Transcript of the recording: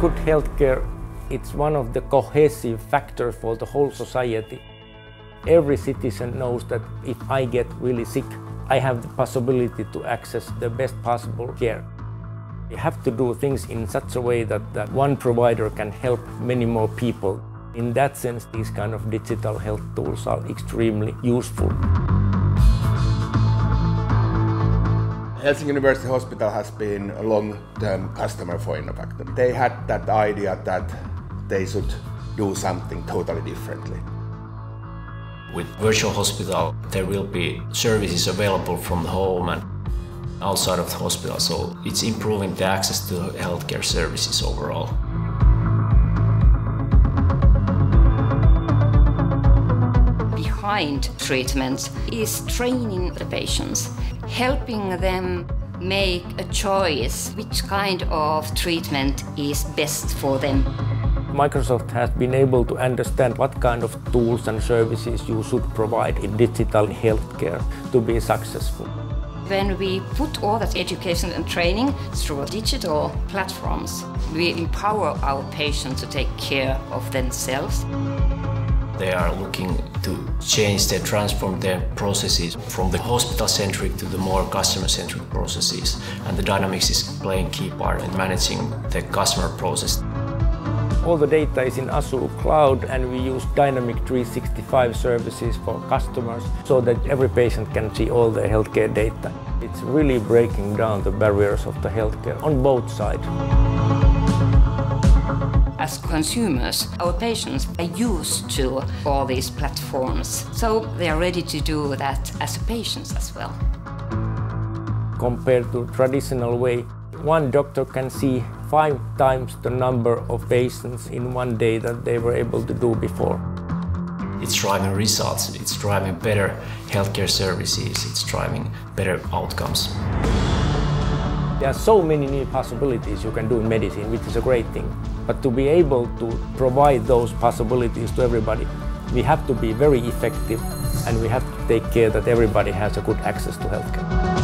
Good healthcare, it's one of the cohesive factors for the whole society. Every citizen knows that if I get really sick, I have the possibility to access the best possible care. You have to do things in such a way that, that one provider can help many more people. In that sense, these kind of digital health tools are extremely useful. Helsinki University Hospital has been a long-term customer for Innofactor. They had that idea that they should do something totally differently. With virtual hospital, there will be services available from the home and outside of the hospital, so it's improving the access to healthcare services overall. Behind treatment is training the patients, helping them make a choice which kind of treatment is best for them. Microsoft has been able to understand what kind of tools and services you should provide in digital healthcare to be successful. When we put all that education and training through digital platforms, we empower our patients to take care of themselves. They are looking to change, they transform their processes from the hospital-centric to the more customer-centric processes. And the Dynamics is playing key part in managing the customer process. All the data is in Azure Cloud and we use Dynamic 365 services for customers so that every patient can see all the healthcare data. It's really breaking down the barriers of the healthcare on both sides. As consumers, our patients are used to all these platforms, so they are ready to do that as patients as well. Compared to traditional way, one doctor can see five times the number of patients in one day that they were able to do before. It's driving results, it's driving better healthcare services, it's driving better outcomes. There are so many new possibilities you can do in medicine, which is a great thing. But to be able to provide those possibilities to everybody, we have to be very effective and we have to take care that everybody has a good access to healthcare.